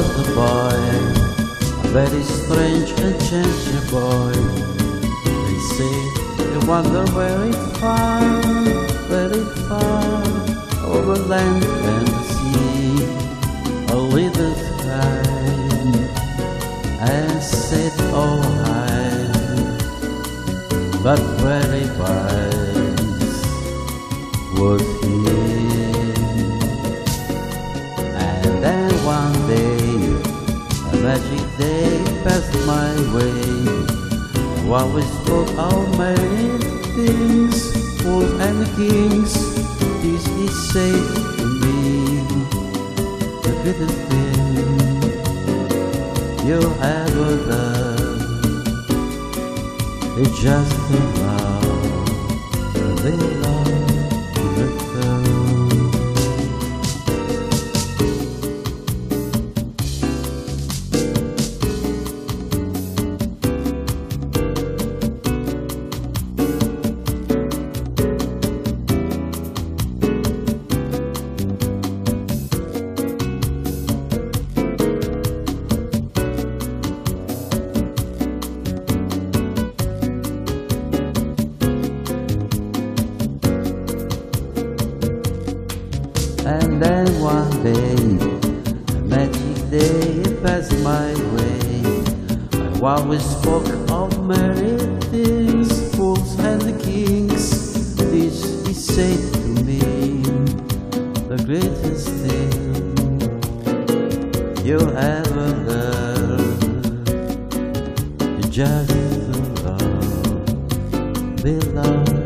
was a boy, a very strange and changing boy. They say they wander very far, very far over land and sea. A little time, I said, oh hi, but very wise was he. A day passed my way. While we spoke of many things, fools and kings, this he said to me, the greatest thing you ever done. Is just to love, And then one day, a magic day passed my way. While we spoke of merry things, fools and kings, this he said to me, the greatest thing you ever learned, just to love, be loved.